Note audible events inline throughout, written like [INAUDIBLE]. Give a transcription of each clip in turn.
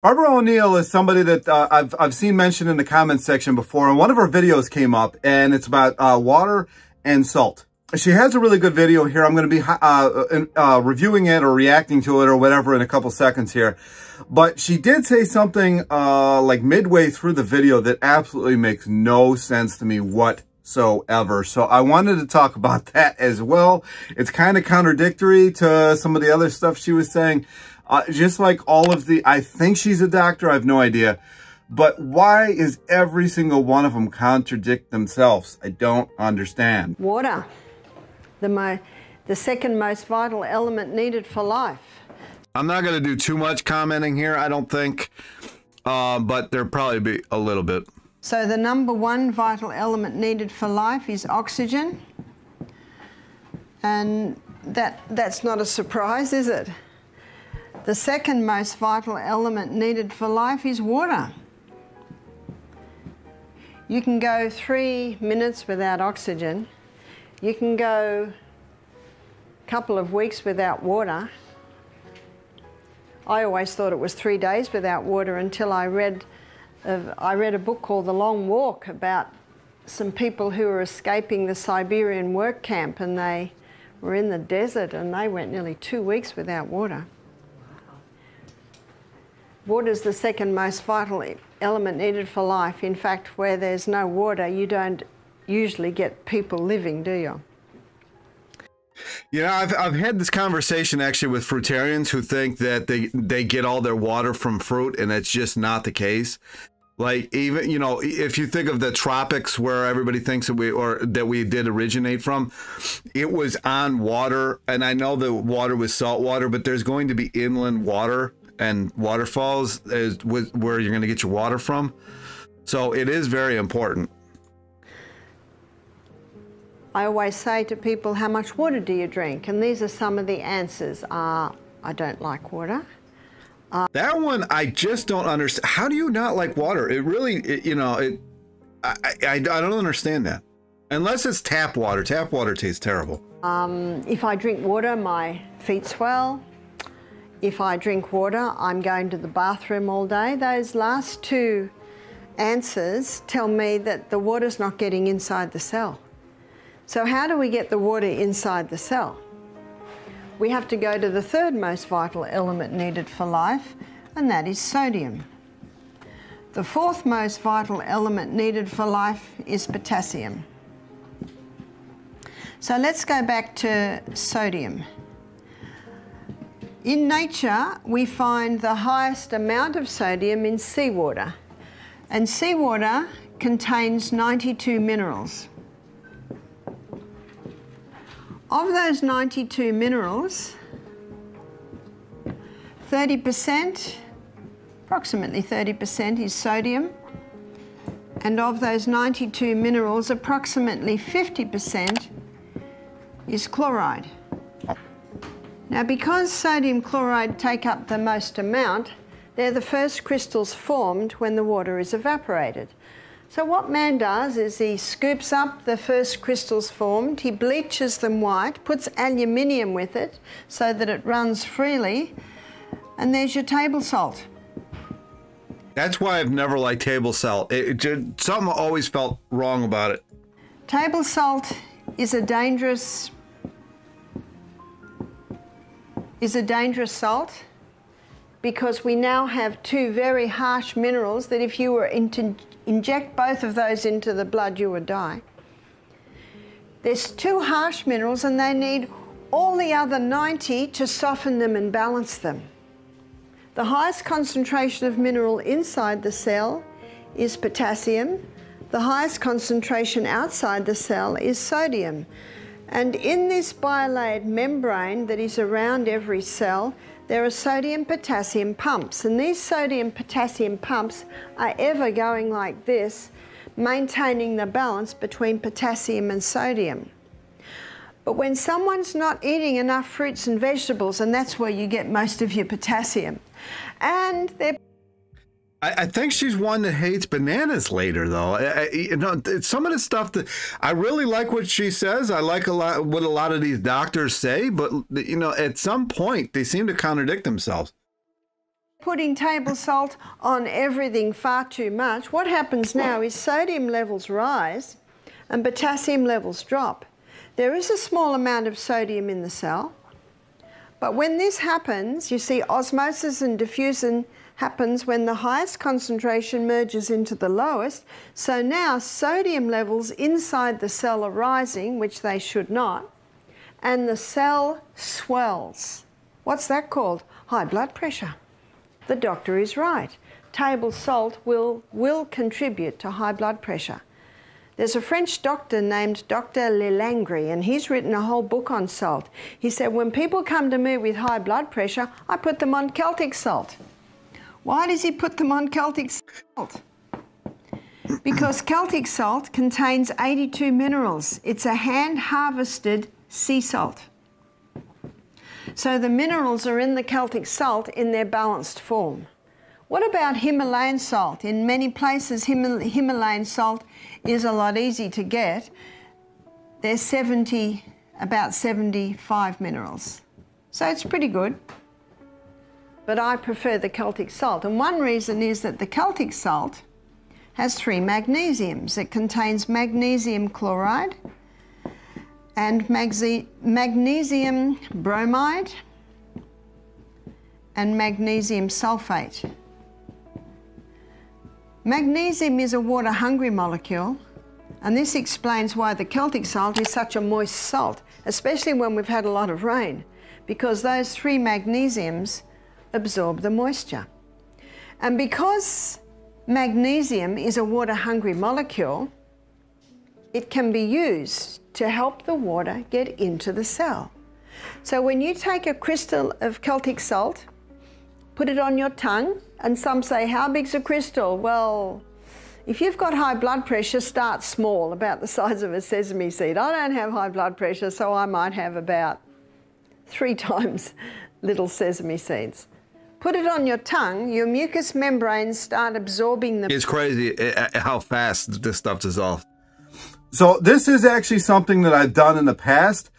Barbara O'Neill is somebody that uh, I've, I've seen mentioned in the comments section before, and one of her videos came up, and it's about uh, water and salt. She has a really good video here. I'm going to be uh, uh, reviewing it or reacting to it or whatever in a couple seconds here. But she did say something uh, like midway through the video that absolutely makes no sense to me whatsoever. So I wanted to talk about [LAUGHS] that as well. It's kind of contradictory to some of the other stuff she was saying. Uh, just like all of the, I think she's a doctor, I have no idea. But why is every single one of them contradict themselves? I don't understand. Water, the, mo the second most vital element needed for life. I'm not going to do too much commenting here, I don't think, uh, but there'll probably be a little bit. So the number one vital element needed for life is oxygen. And that, that's not a surprise, is it? The second most vital element needed for life is water. You can go three minutes without oxygen. You can go a couple of weeks without water. I always thought it was three days without water until I read, uh, I read a book called The Long Walk about some people who were escaping the Siberian work camp and they were in the desert and they went nearly two weeks without water. Water is the second most vital element needed for life. In fact, where there's no water, you don't usually get people living, do you? You know, I've, I've had this conversation actually with fruitarians who think that they, they get all their water from fruit, and it's just not the case. Like even you know, if you think of the tropics where everybody thinks that we or that we did originate from, it was on water, and I know the water was salt water, but there's going to be inland water and waterfalls is where you're going to get your water from. So it is very important. I always say to people, how much water do you drink? And these are some of the answers. Uh, I don't like water. Uh, that one, I just don't understand. How do you not like water? It really, it, you know, it. I, I, I don't understand that. Unless it's tap water. Tap water tastes terrible. Um, if I drink water, my feet swell. If I drink water, I'm going to the bathroom all day. Those last two answers tell me that the water's not getting inside the cell. So how do we get the water inside the cell? We have to go to the third most vital element needed for life, and that is sodium. The fourth most vital element needed for life is potassium. So let's go back to sodium. In nature, we find the highest amount of sodium in seawater, and seawater contains 92 minerals. Of those 92 minerals, 30%, approximately 30% is sodium, and of those 92 minerals, approximately 50% is chloride. Now because sodium chloride take up the most amount, they're the first crystals formed when the water is evaporated. So what man does is he scoops up the first crystals formed, he bleaches them white, puts aluminium with it so that it runs freely, and there's your table salt. That's why I've never liked table salt. It, it, something always felt wrong about it. Table salt is a dangerous is a dangerous salt because we now have two very harsh minerals that if you were to inject both of those into the blood, you would die. There's two harsh minerals and they need all the other 90 to soften them and balance them. The highest concentration of mineral inside the cell is potassium. The highest concentration outside the cell is sodium. And in this bilayered membrane that is around every cell, there are sodium potassium pumps. And these sodium potassium pumps are ever going like this, maintaining the balance between potassium and sodium. But when someone's not eating enough fruits and vegetables, and that's where you get most of your potassium, and they're I, I, think she's one that hates bananas later, though. I, I, you know, some of the stuff that I really like what she says. I like a lot what a lot of these doctors say, but you know, at some point they seem to contradict themselves. putting table salt on everything far too much, what happens now is sodium levels rise and potassium levels drop. There is a small amount of sodium in the cell, but when this happens, you see osmosis and diffusion happens when the highest concentration merges into the lowest. So now sodium levels inside the cell are rising, which they should not, and the cell swells. What's that called? High blood pressure. The doctor is right. Table salt will, will contribute to high blood pressure. There's a French doctor named Dr. de Langre, and he's written a whole book on salt. He said, When people come to me with high blood pressure, I put them on Celtic salt. Why does he put them on Celtic salt? Because Celtic salt contains 82 minerals. It's a hand harvested sea salt. So the minerals are in the Celtic salt in their balanced form. What about Himalayan salt? In many places, Himal Himalayan salt is a lot easy to get. There's 70, about 75 minerals. So it's pretty good but I prefer the Celtic salt. And one reason is that the Celtic salt has three magnesiums. It contains magnesium chloride and magnesium bromide and magnesium sulfate. Magnesium is a water hungry molecule, and this explains why the Celtic salt is such a moist salt, especially when we've had a lot of rain, because those three magnesiums absorb the moisture. And because magnesium is a water hungry molecule, it can be used to help the water get into the cell. So when you take a crystal of Celtic salt, put it on your tongue, and some say, How big's a crystal? Well, if you've got high blood pressure, start small, about the [LAUGHS] size of a sesame seed. I don't have high blood pressure, so I might have about three [LAUGHS] times little sesame seeds put it on your tongue, your mucous membranes start absorbing the. It's crazy eh, eh, how fast this stuff dissolves. So this is actually something that I've done in the past.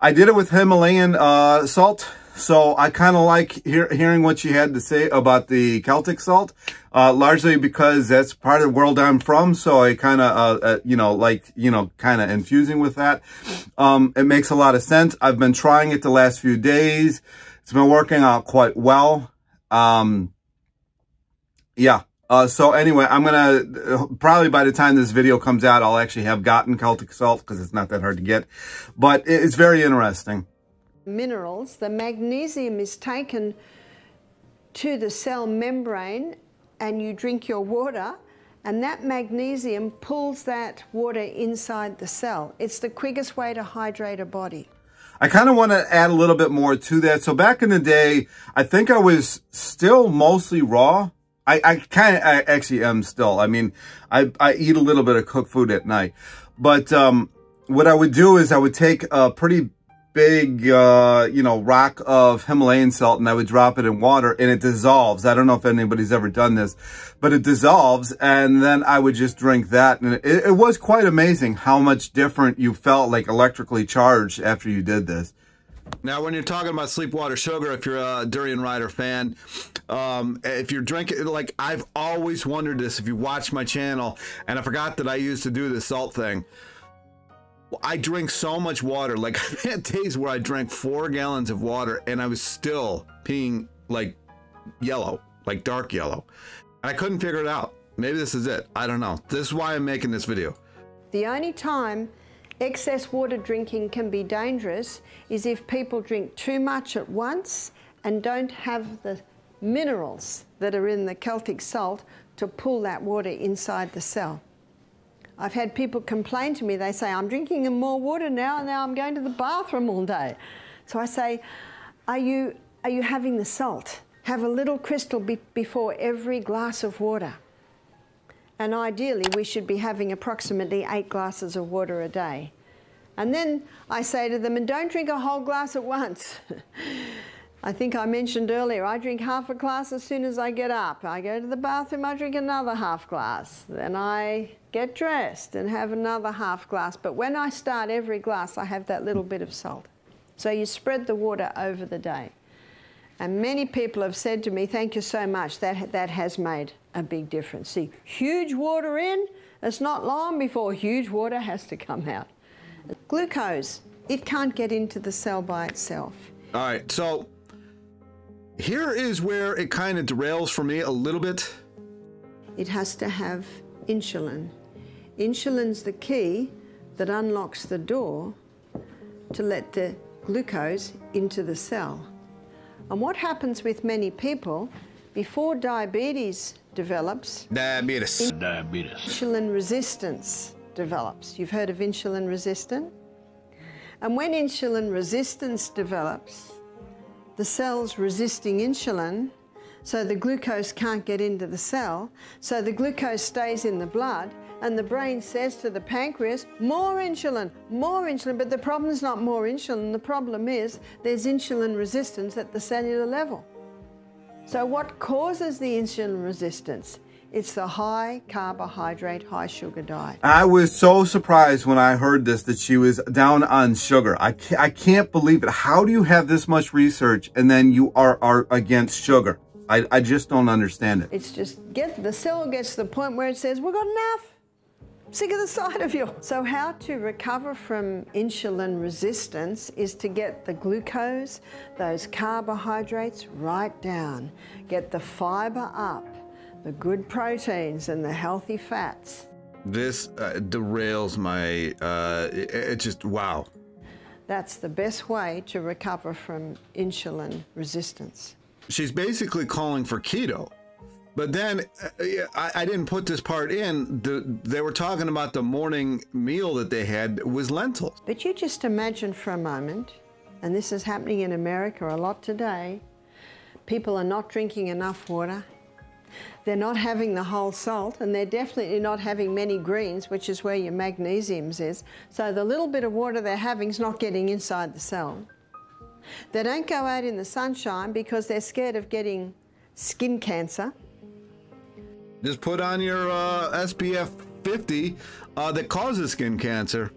I did it with Himalayan uh, salt. So I kind of like hear, hearing what you had to say about the Celtic salt, uh, largely because that's part of the world I'm from. So I kind of, uh, uh, you know, like, you know, kind of infusing with that. Um, it makes a lot of sense. I've been trying it the last few days. It's been working out quite well. Um, yeah. Uh, so anyway, I'm going to, probably by the time this video comes out, I'll actually have gotten Celtic salt because it's not that hard to get. But it's very interesting. Minerals, the magnesium is taken to the cell membrane and you drink your water and that magnesium pulls that water inside the cell. It's the quickest way to hydrate a body. I kind of want to add a little bit more to that. So back in the day, I think I was still mostly raw. I, I kind of, I actually am still. I mean, I, I eat a little bit of cooked food at night. But um, what I would do is I would take a pretty big, uh, you know, rock of Himalayan salt and I would drop it in water and it dissolves. I don't know if anybody's ever done this, but it dissolves and then I would just drink that. And it, it was quite amazing how much different you felt like electrically charged after you did this. Now, when you're talking about sleep water sugar, if you're a Durian Rider fan, um, if you're drinking, like I've always wondered this, if you watch my channel, and I forgot that I used to do this salt thing. I drink so much water. Like [LAUGHS] I had days where I drank four gallons of water and I was still peeing like yellow, like dark yellow. And I couldn't figure it out. Maybe this is it. I don't know. This is why I'm making this video. The only time excess water drinking can be dangerous is if people drink too much at once and don't have the minerals that are in the Celtic salt to pull that water inside the cell. I've had people complain to me, they say, I'm drinking more water now and now I'm going to the bathroom all day. So I say, are you, are you having the salt? Have a little crystal be before every glass of water. And ideally, we should be having approximately eight glasses of water a day. And then I say to them, and don't drink a whole glass at once. [LAUGHS] I think I mentioned earlier, I drink half a glass as soon as I get up. I go to the bathroom, I drink another half glass. Then I get dressed and have another half glass. But when I start every glass, I have that little bit of salt. So you spread the water over the day. And many people have said to me, thank you so much, that, that has made a big difference. See, huge water in, it's not long before huge water has to come out. Glucose, it can't get into the cell by itself. All right, so here is where it kind of derails for me a little bit. It has to have insulin. Insulin's the key that unlocks the door to let the glucose into the cell. And what happens with many people, before diabetes develops, Diabetes. Diabetes. insulin resistance develops. You've heard of insulin resistant? And when insulin resistance develops, the cell's resisting insulin, so the glucose can't get into the cell, so the glucose stays in the blood, and the brain says to the pancreas, more insulin, more insulin. But the problem's not more insulin, the problem is there's insulin resistance at the cellular level. So, what causes the insulin resistance? It's the high carbohydrate, high sugar diet. I was so surprised when I heard this that she was down on sugar. I can't, I can't believe it. How do you have this much research and then you are, are against sugar? I, I just don't understand it. It's just get the cell gets to the point where it says, We've got enough. Sick of the sight of you. So, how to recover from insulin resistance is to get the glucose, those carbohydrates right down, get the fiber up, the good proteins, and the healthy fats. This uh, derails my. Uh, it, it just wow. That's the best way to recover from insulin resistance. She's basically calling for keto. But then uh, I, I didn't put this part in. The, they were talking about the morning meal that they had was lentils. But you just imagine for a moment, and this is happening in America a lot today, people are not drinking enough water. They're not having the whole salt, and they're definitely not having many greens, which is where your magnesiums is. So the little bit of water they're having is not getting inside the cell. They don't go out in the sunshine because they're scared of getting skin cancer. Just put on your uh, SPF 50 uh, that causes skin cancer.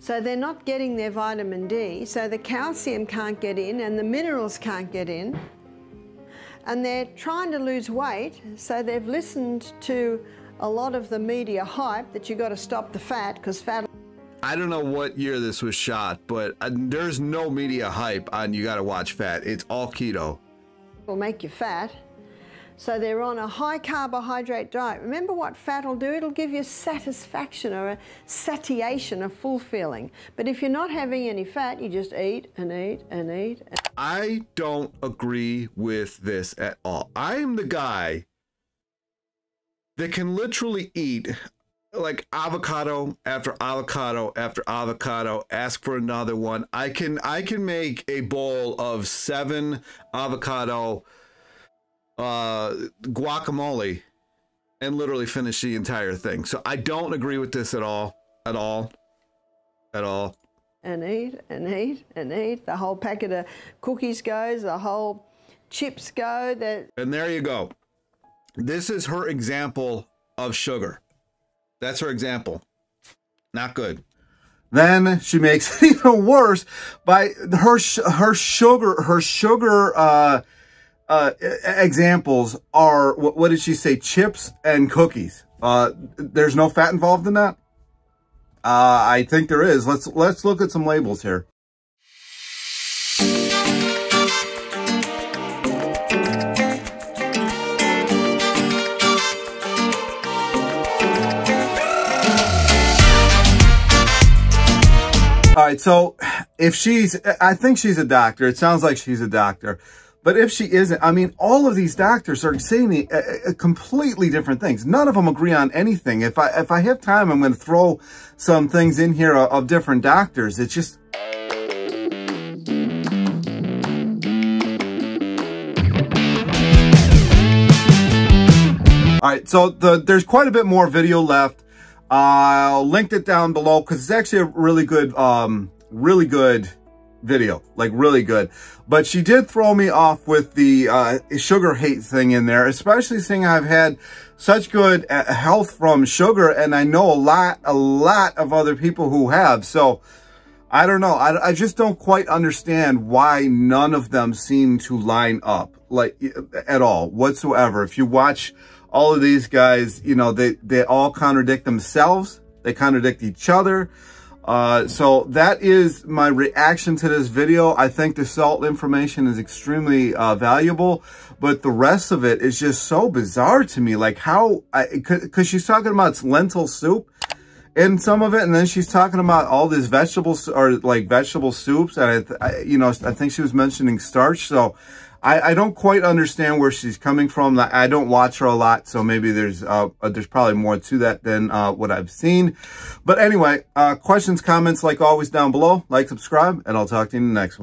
So they're not getting their vitamin D, so the calcium can't get in and the minerals can't get in. And they're trying to lose weight, so they've listened to a lot of the media hype that you got to stop the fat because fat I don't know what year this was shot, but uh, there's no media hype on you got to watch fat. It's all keto. will make you fat. So they're on a high carbohydrate diet. Remember what fat will do? It'll give you satisfaction or a satiation, a full feeling. But if you're not having any fat, you just eat and eat and eat. And I don't agree with this at all. I am the guy that can literally eat like avocado after avocado after avocado ask for another one i can i can make a bowl of seven avocado uh guacamole and literally finish the entire thing. So i don't agree with this at all at all at all. And eat and eat and eat. The whole packet of cookies goes, the whole chips go. That and there you go. This is her example of sugar. That's her example. Not good. Then she makes it [LAUGHS] even worse by her sh- her sugar her sugar uh, uh, examples are what, what did she say? Chips and cookies. Uh, there's no fat involved in that. Uh, I think there is. Let's let's look at some labels here. All right, so if she's, I think she's a doctor. It sounds like she's a doctor. But if she isn't, I mean, all of these doctors are saying uh, uh, completely different things. None of them agree on anything. If I if I have time, I'm going to throw some things in here of, of different doctors. It's just All right, so the, there's quite a bit more video left. I'll link it down below because it's actually a really good, um, really good video, like really good. But she did throw me off with the uh, sugar hate thing in there, especially seeing I've had such good uh, health from sugar, and I know a lot, a lot of other people who have. So I don't know. I, I just don't quite understand why none of them seem to line up like at all whatsoever. If you watch all of these guys, you know, they, they all contradict themselves. They contradict each other. Uh, so that is my reaction to this video. I think the salt information is extremely uh, valuable, but the rest of it is just so bizarre to me. Like how, because she's talking about lentil soup in some of it. And then she's talking about all these vegetables or like vegetable soups. And I, I you know, I think she was mentioning starch. So I, I, don't quite understand where she's coming from. I don't watch her a lot, so maybe there's uh, uh, there's probably more to that than uh, what I've seen. But anyway, uh, questions, comments, like always down below. Like, subscribe, and I'll talk to you in the next one.